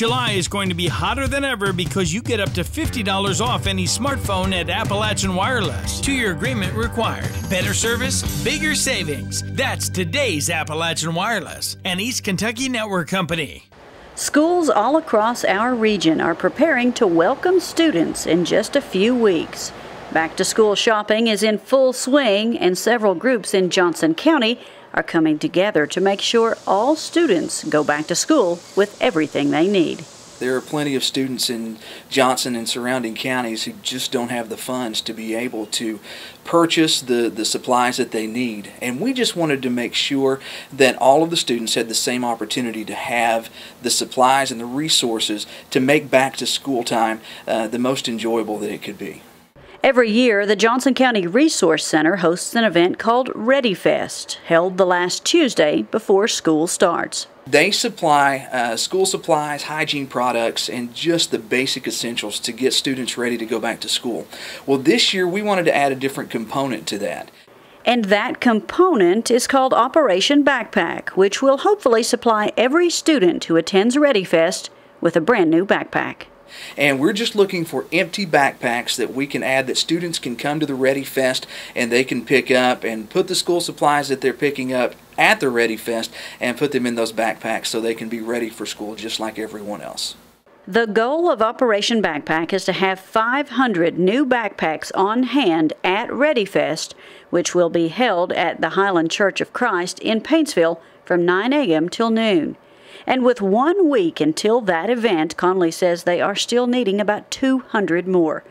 July is going to be hotter than ever because you get up to $50 off any smartphone at Appalachian Wireless. Two year agreement required. Better service, bigger savings. That's today's Appalachian Wireless, an East Kentucky network company. Schools all across our region are preparing to welcome students in just a few weeks. Back to school shopping is in full swing, and several groups in Johnson County are coming together to make sure all students go back to school with everything they need. There are plenty of students in Johnson and surrounding counties who just don't have the funds to be able to purchase the, the supplies that they need. And we just wanted to make sure that all of the students had the same opportunity to have the supplies and the resources to make back to school time uh, the most enjoyable that it could be. Every year, the Johnson County Resource Center hosts an event called Ready Fest, held the last Tuesday before school starts. They supply uh, school supplies, hygiene products, and just the basic essentials to get students ready to go back to school. Well, this year we wanted to add a different component to that. And that component is called Operation Backpack, which will hopefully supply every student who attends Ready Fest with a brand new backpack. And we're just looking for empty backpacks that we can add that students can come to the Ready Fest and they can pick up and put the school supplies that they're picking up at the Ready Fest and put them in those backpacks so they can be ready for school just like everyone else. The goal of Operation Backpack is to have 500 new backpacks on hand at ReadyFest, which will be held at the Highland Church of Christ in Paintsville from 9 a.m. till noon. And with one week until that event, Conley says they are still needing about 200 more.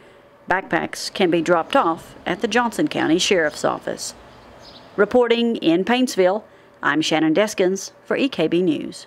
Backpacks can be dropped off at the Johnson County Sheriff's Office. Reporting in Paintsville, I'm Shannon Deskins for EKB News.